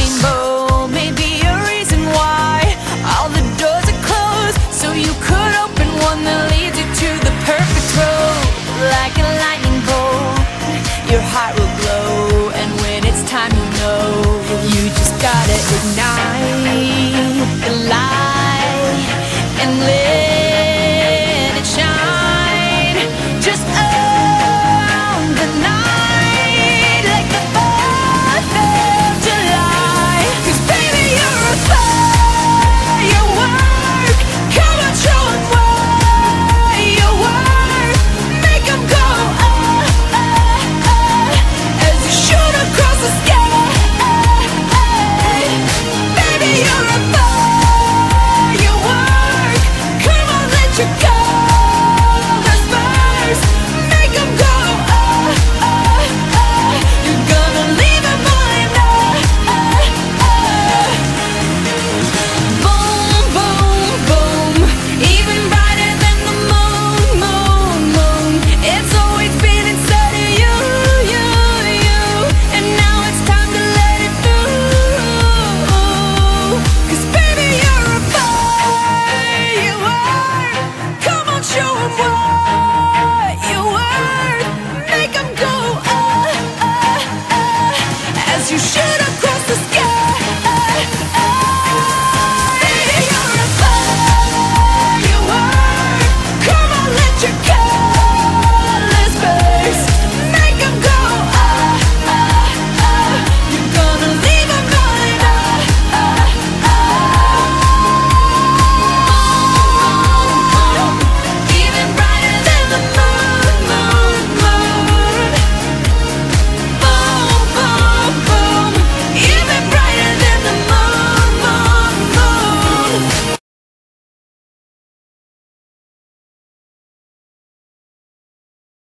rainbow. you go.